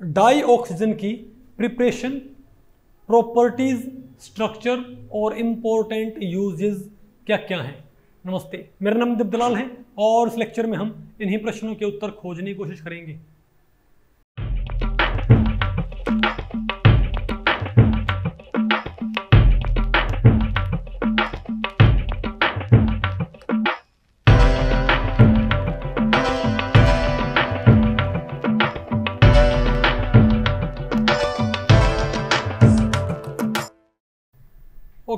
Die oxygen की preparation properties structure और important usage क्या क्या हैं? नमस्ते, मेरा नाम दिबदलाल है और इस लेक्चर में हम इन्हीं प्रश्नों के उत्तर खोजने की कोशिश करेंगे।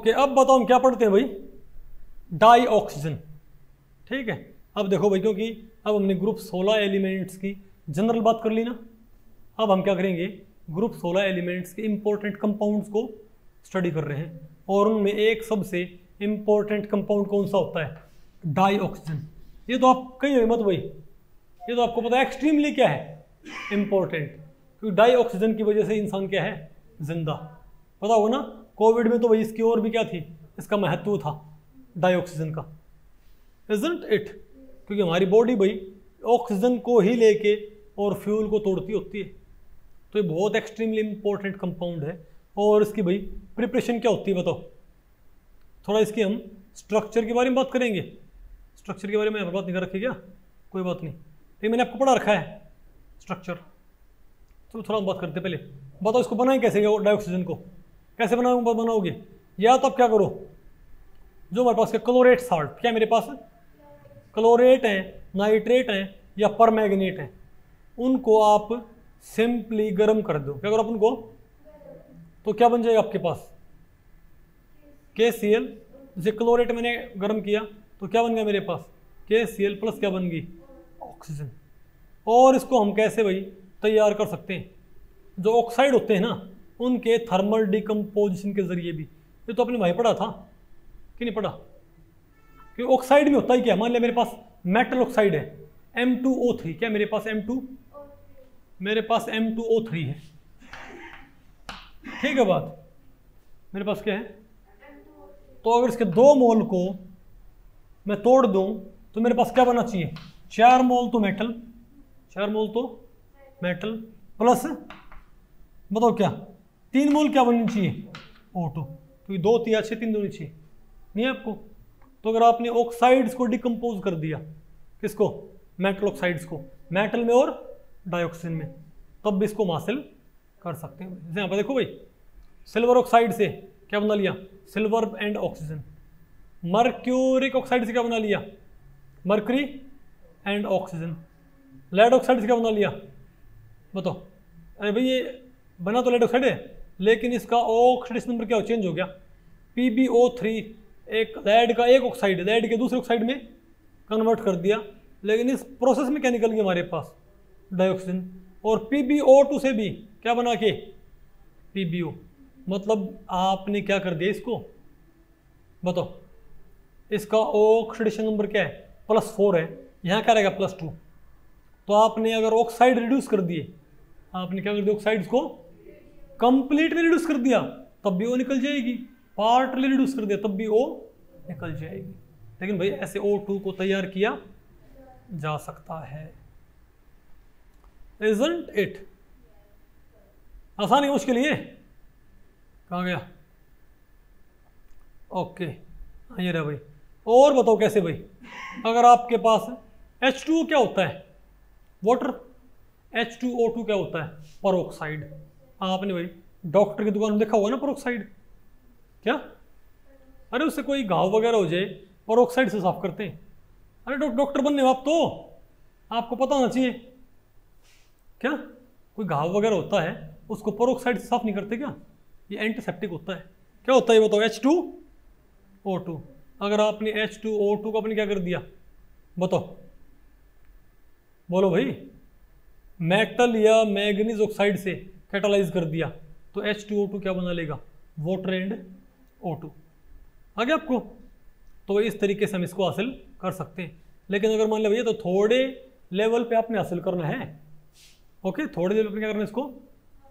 ओके, अब बताओ हम क्या पढ़ते हैं भाई? डाई ऑक्सीजन ठीक है? अब देखो भाई, क्योंकि अब हमने ग्रुप 16 एलिमेंट्स की जनरल बात कर ली ना? अब हम क्या करेंगे? ग्रुप 16 एलिमेंट्स के इंपॉर्टेंट कंपाउंड्स को स्टडी कर रहे हैं। और उनमें एक सबसे इंपॉर्टेंट कंपाउंड कौन सा होता है? डाई ऑक्सीजन ये तो आप कहीं मत भाई। ये तो आपको पता है एक्सट्रीमली क्या है? इंपॉर्टेंट क्योंकि डाई ऑक्सीजन की वजह से इंसान क्या है? ज़िंदा। पता होगा ना? कोविड में तो भाई इसकी और भी क्या थी? इसका महत्व था डाइऑक्सीजन का। इजंट इट क्योंकि हमारी बॉडी भाई ऑक्सीजन को ही लेके और फ्यूल को तोड़ती होती है। तो ये बहुत एक्सट्रीमली इम्पोर्टेंट कंपाउंड है। और इसकी भाई प्रिपरेशन क्या होती है बताओ? थोड़ा इसकी हम स्ट्रक्चर के बारे में बात करेंगे। स्ट्रक्चर के बारे में बात नहीं कर रखी क्या? कोई बात नहीं। ये मैंने आपको पढ़ा रखा है स्ट्रक्चर चलो थोड़ा बात करते पहले। बताओ इसको बनाए कैसे डाइऑक्सीजन को? कैसे बनाओ बनाओगे? या तो आप क्या करो? जो हमारे पास क्लोरेट साल्ट क्या मेरे पास क्लोरेट है नाइट्रेट है, या परमैग्नेट है। उनको आप सिंपली गर्म कर दो। क्या करो अपन को तो क्या बन जाएगा आपके पास? के सी एल जैसे क्लोरेट मैंने गर्म किया तो क्या बन गया मेरे पास? के सी एल प्लस क्या बन गई? ऑक्सीजन और इसको हम कैसे भाई, तैयार कर सकते हैं? जो ऑक्साइड होते हैं ना उनके थर्मल डिकम्पोजिशन के ज़रिए भी। ये तो अपने भाई पढ़ा था, कि नहीं पढ़ा? कि ऑक्साइड में होता ही क्या? मान लिया मेरे पास मेटल ऑक्साइड है M2O3 क्या मेरे पास M2 मेरे पास M2O3 है। ठीक है बात। मेरे पास क्या है? तो अगर इसके दो मोल को मैं तोड़ दूँ तो मेरे पास क्या बनना चाहिए? चार मोल तो मेटल चार मोल तो मेटल प्लस बताओ क्या? तीन मोल क्या बननी चाहिए? ओ टू क्योंकि दो तीन अच्छे तीन होनी चाहिए। नहीं आपको? तो अगर आपने ऑक्साइड्स को डिकम्पोज कर दिया, किसको? मेटल ऑक्साइड्स को। मेटल में और डाइऑक्सीजन में। तब भी इसको हासिल कर सकते हैं। जैसे यहाँ पर देखो भाई सिल्वर ऑक्साइड से क्या बना लिया? Silver and oxygen mercuric oxide से क्या बना लिया? Mercury and oxygen lead oxide से क्या बना लिया? बताओ। अरे भाई, ये बना तो लेड ऑक्साइड है। लेकिन इसका ऑक्सीडेशन नंबर क्या हो? चेंज हो गया। पी बी ओ थ्री एक लेड का एक ऑक्साइड लेड के दूसरे ऑक्साइड में कन्वर्ट कर दिया। लेकिन इस प्रोसेस में क्या निकल गया हमारे पास डाइऑक्सीजन और पी बी ओ टू से भी क्या बना के? पी बी ओ मतलब आपने क्या कर दिया इसको? बताओ। इसका ऑक्सीडेशन नंबर क्या है? प्लस फोर है। यहाँ क्या रहेगा? प्लस टू तो आपने अगर ऑक्साइड रिड्यूस कर दिए, आपने क्या कर दिया ऑक्साइड्स को? कंप्लीटली रिड्यूस कर दिया, तब भी वो निकल जाएगी। पार्टली रिड्यूस कर दिया, तब भी वो निकल जाएगी। लेकिन भाई, ऐसे ओ टू को तैयार किया जा सकता है। इजंट इट आसान मुश्किल ये कहा गया? ओके हाँ ये रहा भाई। और बताओ कैसे भाई? अगर आपके पास H2O क्या होता है? वाटर H2O2 क्या होता है? परोक्साइड आपने भाई, डॉक्टर की दुकान में देखा होगा ना परोक्साइड क्या? अरे उससे कोई घाव वगैरह हो जाए परोक्साइड से साफ़ करते हैं। अरे डॉक्टर बनने आप तो। आपको पता होना चाहिए। क्या? कोई घाव वगैरह होता है, उसको परोक्साइड से साफ़ नहीं करते क्या? ये एंटीसेप्टिक होता है। क्या होता है ये बताओ एच टू ओ टू अगर आपने एच टू ओ टू को आपने क्या कर दिया? बताओ। बोलो भाई। मेटल या मैगनीज ऑक्साइड से कैटालाइज कर दिया तो एच टू ओ टू क्या बना लेगा? वाटर एंड ओ टू आ गया आपको? तो इस तरीके से हम इसको हासिल कर सकते हैं। लेकिन अगर मान लो भैया तो थोड़े लेवल पे आपने हासिल करना है। ओके थोड़े लेवल पे क्या करना है इसको?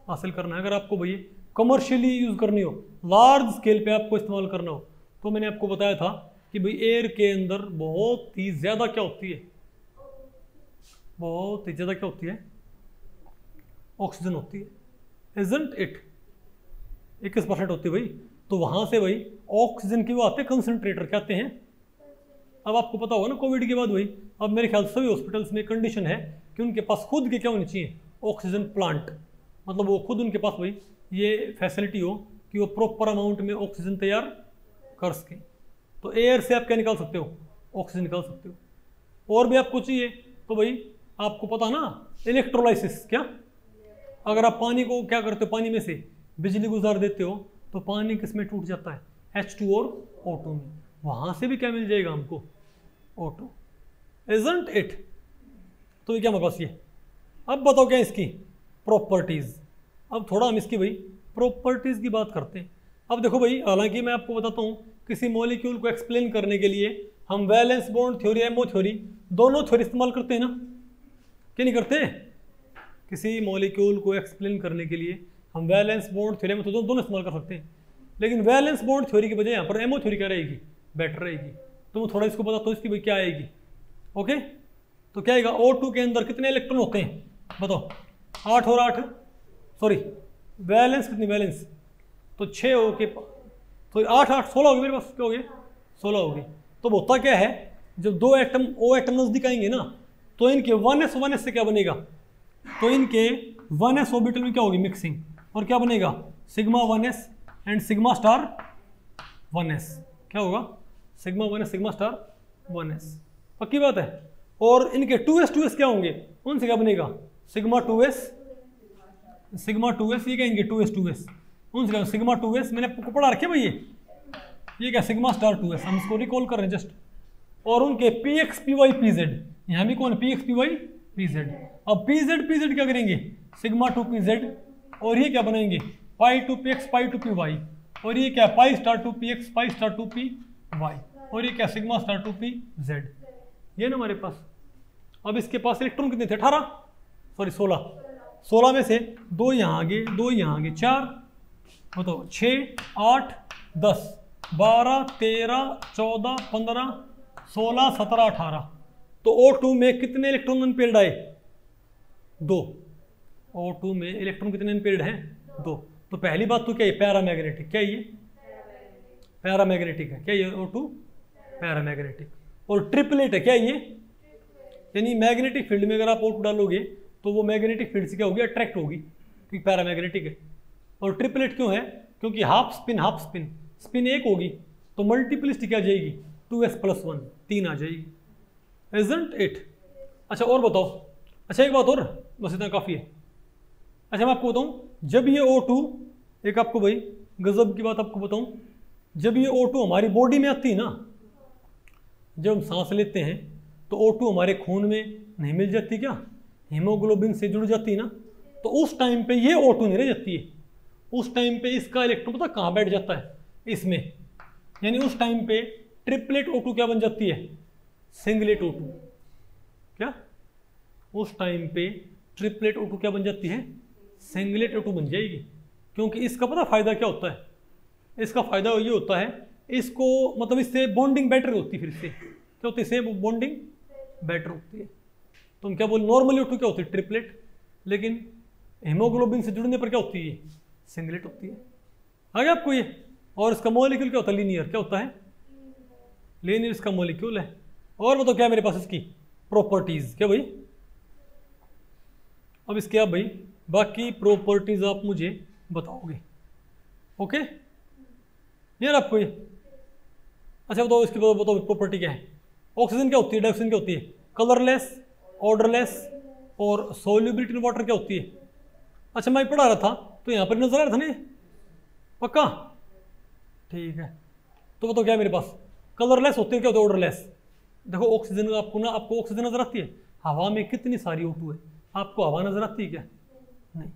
हासिल करना है। अगर आपको भैया कमर्शियली यूज़ करनी हो लार्ज स्केल पे आपको इस्तेमाल करना हो तो मैंने आपको बताया था कि भाई एयर के अंदर बहुत ही ज़्यादा क्या होती है? बहुत ही ज़्यादा क्या होती है? ऑक्सीजन होती है। इजेंट इट इक्कीस परसेंट होती है भाई। तो वहाँ से भाई ऑक्सीजन के वो आते हैं कंसनट्रेटर क्या आते हैं? अब आपको पता होगा ना कोविड के बाद भाई, अब मेरे ख्याल से सभी हॉस्पिटल्स में कंडीशन है कि उनके पास खुद के क्या होनी चाहिए? ऑक्सीजन प्लांट मतलब वो खुद उनके पास भाई, ये फैसिलिटी हो कि वो प्रॉपर अमाउंट में ऑक्सीजन तैयार कर सकें। तो एयर से आप क्या निकाल सकते हो? ऑक्सीजन निकाल सकते हो। और भी आपको चाहिए तो भाई, आपको पता ना इलेक्ट्रोलाइसिस क्या? अगर आप पानी को क्या करते हो, पानी में से बिजली गुजार देते हो तो पानी किसमें टूट जाता है? एच टू और ओ टू में। वहाँ से भी क्या मिल जाएगा हमको? ओ टू इजेंट इट तो ये क्या हमारे पास ये अब बताओ क्या इसकी प्रॉपर्टीज़ अब थोड़ा हम इसकी भाई प्रॉपर्टीज़ की बात करते हैं। अब देखो भाई, हालाँकि मैं आपको बताता हूँ, किसी मॉलिक्यूल को एक्सप्लेन करने के लिए हम valence bond theory MO theory दोनों थ्योरी इस्तेमाल करते हैं ना? क्या नहीं करते? किसी मॉलिक्यूल को एक्सप्लेन करने के लिए हम वैलेंस बॉन्ड थ्योरी में तो दोनों इस्तेमाल कर सकते हैं। लेकिन वैलेंस बॉन्ड थ्योरी की बजाय यहाँ पर एमओ थ्योरी क्या रहेगी? बेटर रहेगी। तो थोड़ा इसको बता तो इसकी क्या आएगी? ओके तो क्या आएगा? ओ टू के अंदर कितने इलेक्ट्रॉन होते हैं? बताओ। आठ और आठ सॉरी वैलेंस कितनी वैलेंस तो छः हो के तो आठ आठ, सोलह हो गए मेरे पास, क्या हो गए सोलह हो गए तो होता क्या है? जब दो एटम ओ एटम नज़दीक आएँगे ना तो इनके वन एस वन एस से क्या बनेगा? तो इनके वन एस ऑर्बिटल में क्या होगी मिक्सिंग और क्या बनेगा? Sigma one s and sigma star one s क्या होगा? Sigma one s sigma star one s पक्की बात है? और इनके टू एस टू एस क्या होंगे? उनसे क्या बनेगा? Sigma two s sigma two s ये इनके टू एस टू एस उनसे क्या? सिग्मा टू एस मैंने आपको पढ़ा रखे भाई ये? ये क्या? सिग्मा स्टार टू एस हम इसको रिकॉल कर रहे हैं जस्ट और उनके p x p y p z यहाँ भी कौन p x p y z अब पी जेड क्या करेंगे? सिग्मा टू पी और ये क्या बनाएँगे? Pi two p x pi two p y और ये क्या? Pi star two p x pi star two p y और ये क्या? Sigma star two p z ये ना हमारे पास। अब इसके पास इलेक्ट्रॉन कितने थे? अठारह? सॉरी सोलह। सोलह में से दो यहाँ आगे, दो यहाँ आगे, चार, बताओ छः आठ, दस, बारह, तेरह, चौदह, पंद्रह, सोलह, सत्रह, अठारह। तो ओ टू में कितने इलेक्ट्रॉन अनपेयर्ड आए? दो। ओ टू में इलेक्ट्रॉन कितने अनपेयर्ड हैं? दो। तो पहली बात तो क्या है? पैरामैग्नेटिक। क्या ये? पैरामैग्नेटिक है। क्या ये ओ टू पैरामैग्नेटिक। और ट्रिपलेट है। क्या ये? यानी मैग्नेटिक फ़ील्ड में अगर आप ओ टू डालोगे तो वो मैग्नेटिक फ़ील्ड से क्या होगी? अट्रैक्ट होगी। क्योंकि पैरामैग्नेटिक है। और ट्रिपलेट क्यों है? क्योंकि half spin half spin. Spin एक होगी तो मल्टीपलिस्टी क्या जाएगी? टू एस प्लस वन तीन आ जाएगी। इजेंट इट अच्छा और बताओ। अच्छा एक बात और, बस इतना काफ़ी है। अच्छा मैं आपको बताऊँ, जब ये ओ टू एक आपको भाई, गज़ब की बात आपको बताऊँ, जब ये ओ टू हमारी बॉडी में आती है ना, जब हम सांस लेते हैं तो ओ टू हमारे खून में नहीं मिल जाती क्या? हीमोग्लोबिन से जुड़ जाती है ना? तो उस टाइम पे ये ओ टू नहीं रह जाती है। उस टाइम पे इसका इलेक्ट्रॉन पता कहाँ बैठ जाता है? इसमें। यानी उस टाइम पे ट्रिपलेट ओ टू क्या बन जाती है? सिंगलेट ओ क्या? उस टाइम पे ट्रिपलेट ओ क्या बन जाती है? सिंगलेट ओ बन जाएगी। क्योंकि इसका पता फ़ायदा क्या होता है? इसका फ़ायदा ये होता है, इसको मतलब इससे बॉन्डिंग बेटर होती है फिर इससे क्या होती है? इससे बॉन्डिंग बेटर होती है। तो हम क्या बोल नॉर्मली ओ क्या होती है? ट्रिपलेट लेकिन हीमोग्लोबिन से जुड़ने पर क्या होती है? सिंगलेट होती है। आगे आपको ये? और इसका मोलिक्यूल क्या होता है? लीनियर क्या होता है? लीनियर इसका मोलिक्यूल है। और बताओ क्या मेरे पास इसकी प्रॉपर्टीज़ क्या भाई? अब इसके आप भाई, बाकी प्रॉपर्टीज़ आप मुझे बताओगे। ओके यार आपको ये अच्छा बताओ, इसकी बताओ प्रॉपर्टी क्या है? ऑक्सीजन क्या होती है? डाइऑक्सीजन क्या होती है? कलरलेस ऑर्डरलेस और सोल्यूबिलिटी इन वाटर क्या होती है? अच्छा मैं पढ़ा रहा था तो यहाँ पर नज़र आ रहा था नहीं पक्का? ठीक है। तो बताओ क्या है मेरे पास? कलरलेस होते हैं, क्या होते हैं? ऑर्डरलेस देखो ऑक्सीजन आपको ना, आपको ऑक्सीजन नज़र आती है? हवा में कितनी सारी ओ है? आपको हवा नज़र आती है क्या? नहीं।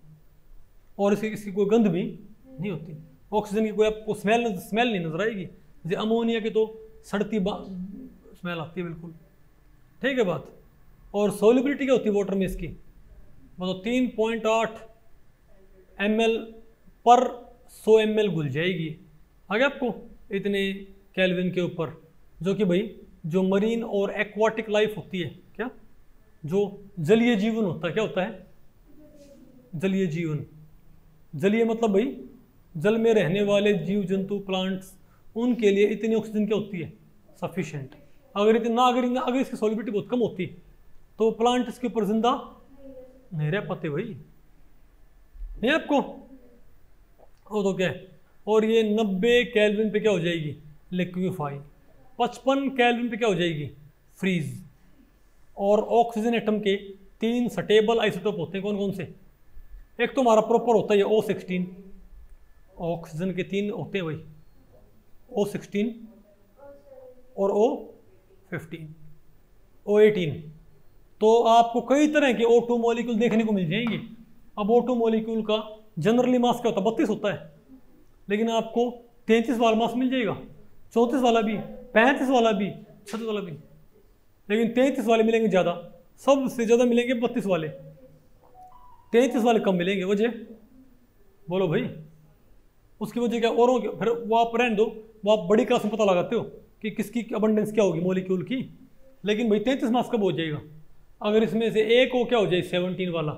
और इसकी इसकी कोई गंध भी नहीं होती। ऑक्सीजन की कोई आपको स्मेल स्मेल नहीं नज़र आएगी। जैसे अमोनिया की तो सड़ती स्मेल आती है बिल्कुल। ठीक है बात? और सोलिबिलिटी क्या होती है वाटर में इसकी? मतलब तीन पॉइंट आठ एम पर सौ एम घुल जाएगी। आगे आपको इतने कैलविन के ऊपर, जो कि भाई जो मरीन और एक्वाटिक लाइफ होती है, क्या? जो जलीय जीवन होता है, क्या होता है? जलीय जीवन। जलीय मतलब भाई, जल में रहने वाले जीव, जंतु प्लांट्स उनके लिए इतनी ऑक्सीजन क्या होती है? सफिशेंट अगर इतना अगर अगर इसकी सॉलिबिलिटी बहुत कम होती तो प्लांट इसके ऊपर ज़िंदा नहीं रह पाते भाई। नहीं आपको? और तो क्या और ये 90 कैलविन पे क्या हो जाएगी? लिक्विफाई 55 कैलविन पे क्या हो जाएगी? फ्रीज और ऑक्सीजन एटम के तीन सटेबल आइसोटोप होते हैं कौन कौन से? एक तो हमारा प्रॉपर होता है ओ सिक्सटीन ऑक्सीजन के तीन होते हैं भाई। ओ सिक्सटीन और ओ फिफ्टीन ओ एटीन तो आपको कई तरह के ओ टू मोलिक्यूल देखने को मिल जाएँगे। अब ओ टू मोलिक्यूल का जनरली मास क्या होता है? बत्तीस होता है। लेकिन आपको तैंतीस वाला मास मिल जाएगा। चौंतीस वाला भी पैंतीस वाला भी, छत्तीस वाला भी। लेकिन तैंतीस वाले मिलेंगे ज़्यादा। सबसे ज़्यादा मिलेंगे बत्तीस वाले। तैंतीस वाले कम मिलेंगे, वजह? बोलो भाई। उसकी वजह क्या? औरों की फिर वो आप रहने दो। वो आप बड़ी क्लास में पता लगाते हो कि किसकी अबंडेंस क्या होगी मोलिक्यूल की। लेकिन भाई, तैंतीस मास कब हो जाएगा? अगर इसमें से एक ओ क्या हो जाए? सेवनटीन वाला।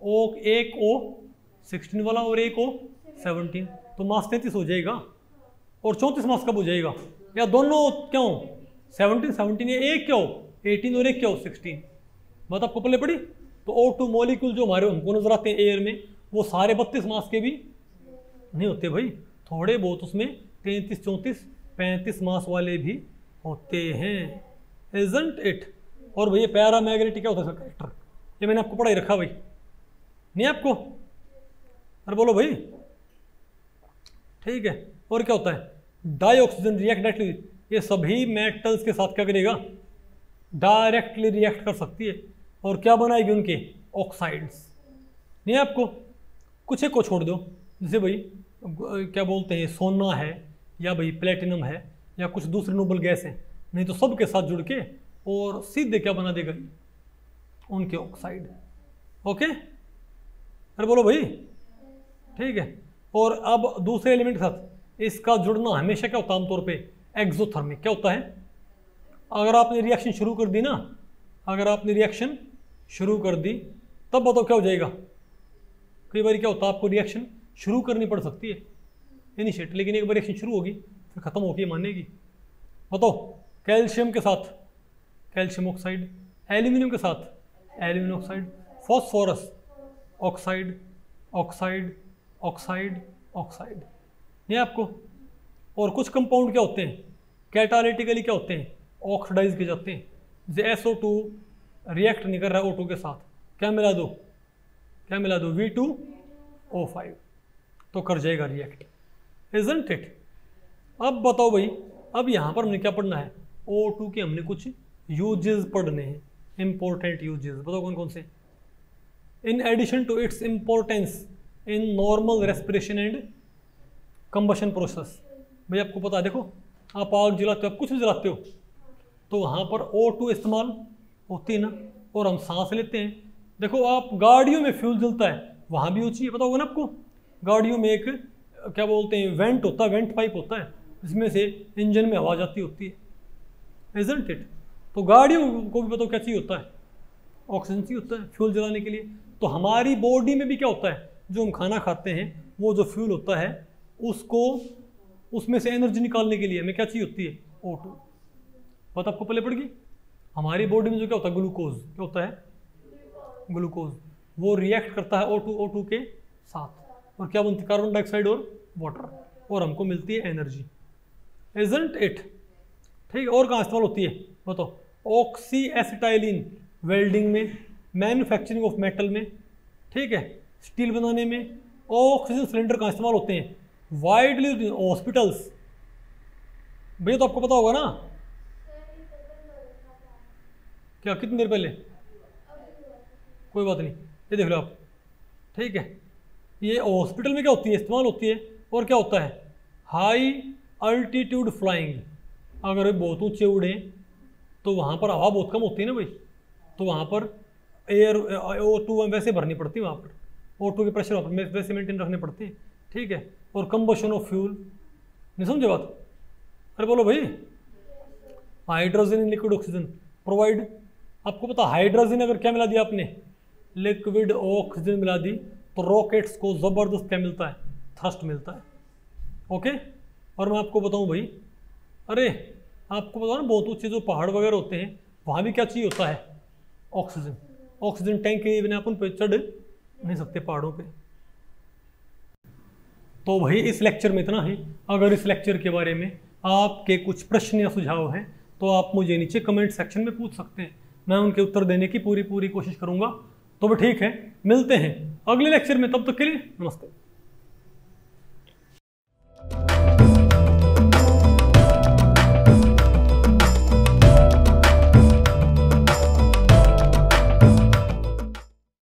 ओ एक ओ सिक्सटीन वाला और एक ओ सेवनटीन तो मास तैंतीस हो जाएगा। और चौंतीस मास कब हो जाएगा? या दोनों क्यों? सेवनटीन सेवनटीन या एक क्या? एटीन और एक क्या? सिक्सटीन बात आपको पहले पड़ी तो ओ टू मोलिक्यूल जो हमारे हमको नज़र आते हैं एयर में, वो सारे बत्तीस मास के भी नहीं होते भाई। थोड़े बहुत उसमें तैंतीस, चौंतीस, पैंतीस मास वाले भी होते हैं। एजेंट इट और भैया पैरा मैग्नेटिक क्या होता है करेक्टर ये मैंने आपको पढ़ाई रखा भाई। नहीं आपको? अरे बोलो भाई। ठीक है। और क्या होता है? डाइऑक्सीजन रिएक्ट डायरेक्टली ये सभी मेटल्स के साथ क्या करेगा? डायरेक्टली रिएक्ट कर सकती है। और क्या बनाएगी उनके? ऑक्साइड्स नहीं आपको? कुछ एक को छोड़ दो। जैसे भाई, क्या बोलते हैं, सोना है, या भाई प्लेटिनम है, या कुछ दूसरे नोबल गैस है। नहीं तो सब के साथ जुड़ के और सीधे क्या बना देगा? उनके ऑक्साइड ओके अरे बोलो भाई। ठीक है। और अब दूसरे एलिमेंट के साथ। इसका जुड़ना हमेशा क्या होता है आमतौर पर एक्सोथर्मिक क्या होता है? अगर आपने रिएक्शन शुरू कर दी ना, अगर आपने रिएक्शन शुरू कर दी, तब बताओ क्या हो जाएगा? कई बार क्या होता है, आपको रिएक्शन शुरू करनी पड़ सकती है। इनिशिएट लेकिन एक बार रिएक्शन शुरू होगी, फिर ख़त्म होगी, मानेगी। बताओ, कैल्शियम के साथ, कैल्शियम ऑक्साइड एल्यूमिनियम के साथ aluminium oxide phosphorus oxide oxide oxide oxide ये आपको। और कुछ कंपाउंड क्या होते हैं? कैटालिटिकली क्या होते हैं? ऑक्सीडाइज किए जाते हैं। जैसे एस ओ टू रिएक्ट नहीं कर रहा है ओ टू के साथ। क्या मिला दो? क्या मिला दो? वी टू ओ फाइव तो कर जाएगा रिएक्ट इजंट इट अब बताओ भाई, अब यहाँ पर हमने क्या पढ़ना है? ओ टू के हमने कुछ यूजेस पढ़ने हैं। इंपॉर्टेंट यूजेस बताओ कौन कौन से? In addition to its importance in normal respiration and combustion process भाई आपको पता है, देखो, आप आग जलाते हो, आप कुछ भी जलाते हो तो वहाँ पर ओ टू इस्तेमाल होती है ना, और हम सांस लेते हैं। देखो, आप गाड़ियों में फ्यूल जलता है, वहाँ भी वो चाहिए पता होगा ना आपको? गाड़ियों में एक, क्या बोलते हैं वेंट होता है वेंट पाइप होता है, जिसमें से इंजन में आवाज़ आती होती है। इजंट इट तो गाड़ियों को भी बताओ क्या चाहिए होता है? ऑक्सीजन चाहिए होता है फ्यूल जलाने के लिए। तो हमारी बॉडी में भी क्या होता है? जो हम खाना खाते हैं, वो जो फ्यूल होता है उसको, उसमें से एनर्जी निकालने के लिए हमें क्या चाहिए होती है? ओ टू बात आपको पहले पड़ गई? हमारी बॉडी में जो क्या होता है? ग्लूकोज क्या होता है? ग्लूकोज वो रिएक्ट करता है ओ टू ओ टू के साथ। और क्या बनती है? कार्बन डाइऑक्साइड और वाटर और हमको मिलती है एनर्जी एजेंट इट ठीक है और कहाँ इस्तेमाल होती है? बताओ। ऑक्सी एसिटाइलिन वेल्डिंग में मैन्युफैक्चरिंग ऑफ़ मेटल में, ठीक है? स्टील बनाने में ऑक्सीजन सिलेंडर कहाँ इस्तेमाल होते हैं? Widely hospitals. भैया तो आपको पता होगा ना? क्या, कितनी देर पहले? कोई बात नहीं, ये देख लो आप। ठीक है, ये हॉस्पिटल में क्या होती है? इस्तेमाल होती है, और क्या होता है? High altitude flying. अगर वे बहुत ऊँचे उड़े तो वहाँ पर हवा बहुत कम होती है ना भाई। तो वहाँ पर एयर ओ टू वैसे भरनी पड़ती है वहाँ पर। ओ टू के प्रेशर वहाँ पर, वैसे मेंटेन रखने पड़ते हैं। ठीक है? और कम्बशन ऑफ़ फ्यूल नहीं समझे बात? अरे बोलो भाई। Hydrogen in liquid oxygen provide आपको पता हाइड्रोजन अगर क्या मिला दिया आपने? लिक्विड ऑक्सीजन मिला दी तो रॉकेट्स को ज़बरदस्त क्या मिलता है? थ्रस्ट मिलता है। ओके और मैं आपको बताऊँ भाई, अरे, आपको बताओ ना, बहुत ऊँचे जो पहाड़ वगैरह होते हैं, वहाँ भी क्या चाहिए होता है? ऑक्सीजन ऑक्सीजन टैंक के बिना अपन पे चढ़ नहीं सकते पहाड़ों पे। तो भाई इस लेक्चर में इतना ही। अगर इस लेक्चर के बारे में आपके कुछ प्रश्न या सुझाव हैं तो आप मुझे नीचे कमेंट सेक्शन में पूछ सकते हैं। मैं उनके उत्तर देने की पूरी पूरी कोशिश करूँगा। तो भी ठीक है, मिलते हैं अगले लेक्चर में। तब तक के लिए नमस्ते।